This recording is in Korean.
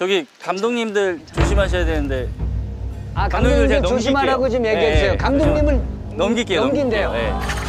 저기 감독님들 조심하셔야 되는데 아 감독님들 감독님 조심하라고 넘길게요. 좀 얘기해 예, 주세요. 예. 네, 감독님을 그렇죠. 넘길게요. 넘긴대요. 넘길게요. 네.